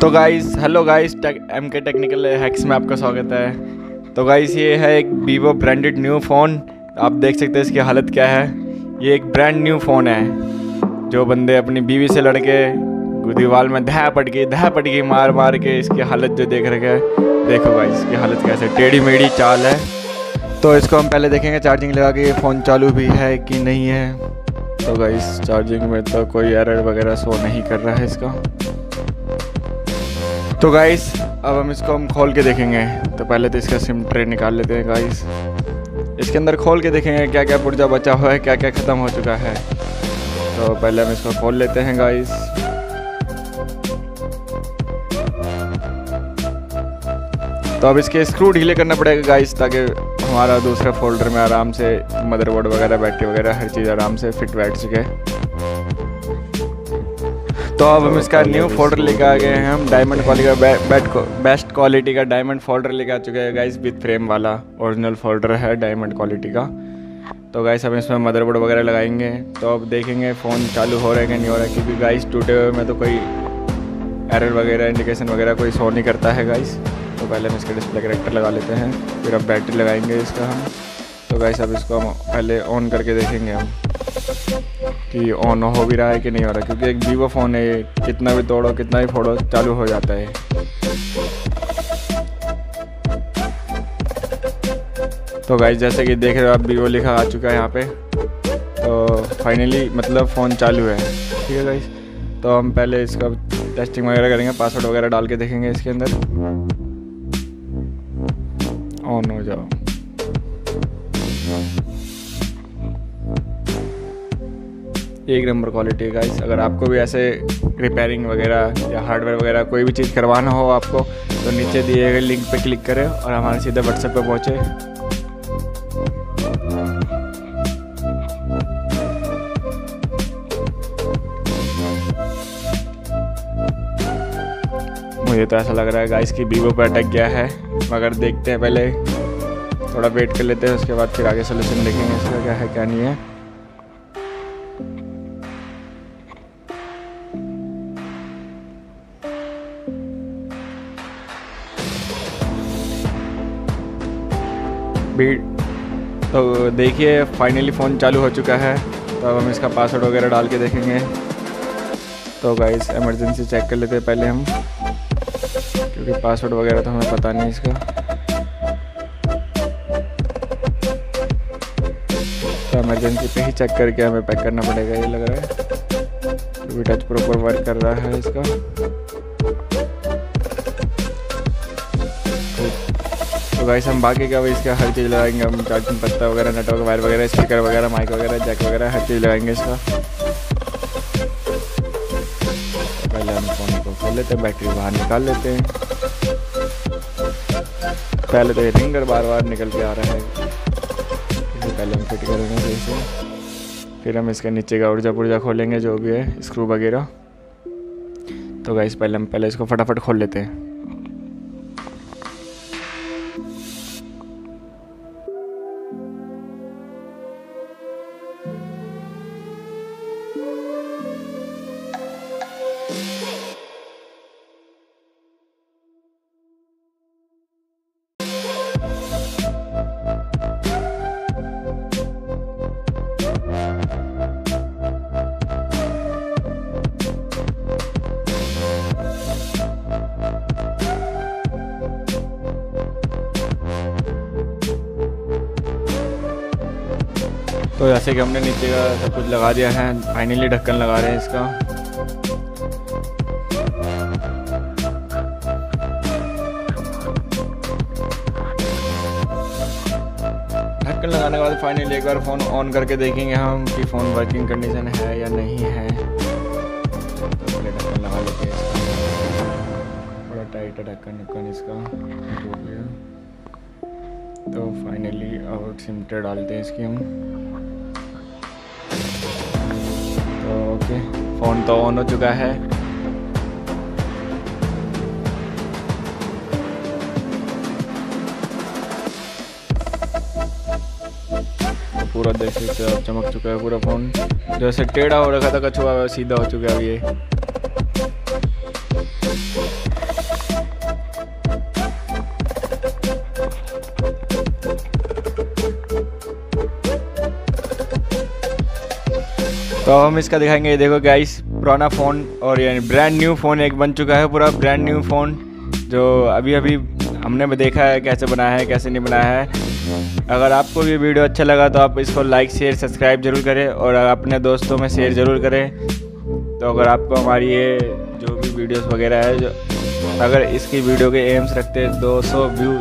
तो guys hello guys M K technical hacks में आपका स्वागत है। तो गाइस ये है एक वीवो ब्रांडेड न्यू फ़ोन आप देख सकते हैं इसकी हालत क्या है। ये एक ब्रांड न्यू फ़ोन है, जो बंदे अपनी बीवी से लड़के, दीवार में धा पट गई धा पट गई मार मार के इसकी हालत जो देख रखे देखो भाई इसकी हालत कैसे टेढ़ी मेढ़ी चाल है। तो इसको हम पहले देखेंगे चार्जिंग लगा के ये फ़ोन चालू भी है कि नहीं है। तो गाइस चार्जिंग में तो कोई एरर वगैरह शो नहीं कर रहा है इसका। तो गाइस अब हम इसको हम खोल के देखेंगे। तो पहले तो इसका सिम ट्रे निकाल लेते हैं गाइस इसके अंदर खोल के देखेंगे क्या क्या पुर्जा बचा हुआ है क्या क्या ख़त्म हो चुका है। तो पहले हम इसको खोल लेते हैं गाइस तो अब इसके स्क्रू ढीले करना पड़ेगा गाइस ताकि हमारा दूसरे फोल्डर में आराम से मदरबोर्ड वगैरह बैटरी वगैरह, हर चीज़ आराम से फिट बैठ सके। तो अब हम इसका न्यू फोल्डर लेकर आ गए हैं। हम डायमंड क्वालिटी का बेस्ट क्वालिटी का डायमंड फोल्डर लेकर आ चुके हैं। गाइस विद फ्रेम वाला ओरिजिनल फोल्डर है डायमंड क्वालिटी का। तो गाइस हम इसमें मदरबोर्ड वगैरह लगाएँगे। तो अब देखेंगे फ़ोन चालू हो रहा है कि नहीं हो रहा है, क्योंकि गाइस टूटे हुए में तो कोई एरर वगैरह इंडिकेशन वगैरह कोई शो नहीं करता है गाइस तो पहले हम इसका डिस्प्ले करेक्टर लगा लेते हैं। फिर अब बैटरी लगाएँगे इसका हम। तो गाइस अब इसको हम पहले ऑन करके देखेंगे हम। कि ऑन हो भी रहा है कि नहीं हो रहा क्योंकि एक वीवो फ़ोन है, कितना भी तोड़ो, कितना भी फोड़ो, चालू हो जाता है। तो गाइस जैसे कि देख रहे हो आप वीवो लिखा आ चुका है यहाँ पे। तो फाइनली मतलब फ़ोन चालू है। ठीक है गाइस तो हम पहले इसका टेस्टिंग वगैरह करेंगे पासवर्ड वगैरह डाल के देखेंगे इसके अंदर। ऑन हो जाओ। एक नंबर क्वालिटी है गाइस अगर आपको भी ऐसे रिपेयरिंग वगैरह या हार्डवेयर वगैरह कोई भी चीज़ करवाना हो आपको तो नीचे दिए गए लिंक पे क्लिक करें और हमारे सीधे व्हाट्सएप पे पहुँचे। मुझे तो ऐसा लग रहा है गाइस की वीवो पर अटक गया है, मगर देखते हैं पहले। थोड़ा वेट कर लेते हैं, उसके बाद फिर आगे सोल्यूशन देखेंगे, इसका क्या है, क्या नहीं है। भी तो देखिए फाइनली फ़ोन चालू हो चुका है। तो अब हम इसका पासवर्ड वगैरह डाल के देखेंगे। तो गाइस इमरजेंसी चेक कर लेते हैं पहले हम। क्योंकि पासवर्ड वगैरह तो हमें पता नहीं इसका। तो इमरजेंसी पे ही चेक करके हमें पैक करना पड़ेगा, ये लग रहा है। टच प्रॉपर वर्क कर रहा है इसका। गाइस हम बाकी का भी इसका हर चीज़ लगाएँगे। हम चार्जिंग पत्ता वगैरह नेटवर्क वायर वगैरह, स्पीकर वगैरह, माइक वगैरह, जैक वगैरह, हर चीज़ लगाएँगे इसका। तो पहले हम फ़ोन को खोल लेते हैं, बैटरी बाहर निकाल लेते हैं। पहले तो ये रिंगर बार बार निकल के आ रहा है। तो पहले हम फिट करेंगे सही से फिर हम इसके नीचे का ऊर्जा पुर्जा खोलेंगे, जो भी है स्क्रू वगैरह। तो गाइस पहले हम, पहले इसको फटाफट खोल लेते हैं। तो जैसे कि हमने नीचे का सब कुछ लगा दिया है फाइनली ढक्कन लगा रहे हैं इसका। ढक्कन लगाने के बाद फाइनली एक बार फ़ोन ऑन करके देखेंगे हम कि फ़ोन वर्किंग कंडीशन है या नहीं है। तो पहले ढक्कन लगा लेते हैं टाइट ढक्कन ढक्कन इसका तो फाइनली और सिमटे डालते हैं इसकी हम। फ़ोन तो ऑन हो चुका है। पूरा देख सकते हो, चमक चुका है पूरा फ़ोन। जैसे टेढ़ा हो रखा था, कछुआ, सीधा हो चुका है अब ये। तो हम इसका दिखाएँगे, ये देखो गाइस पुराना फ़ोन और यानी ब्रांड न्यू फ़ोन एक बन चुका है पूरा ब्रांड न्यू फ़ोन जो अभी अभी हमने भी देखा है कैसे बनाया है, कैसे नहीं बनाया है। अगर आपको भी वीडियो अच्छा लगा तो आप इसको लाइक शेयर सब्सक्राइब ज़रूर करें और अपने दोस्तों में शेयर ज़रूर करें। तो अगर आपको हमारी ये जो भी वीडियोस वगैरह है, जो अगर इसकी वीडियो के एम्स रखते हैं 200 व्यू